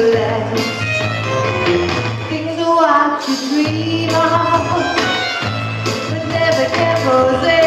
Things are what you dream of But never get possessed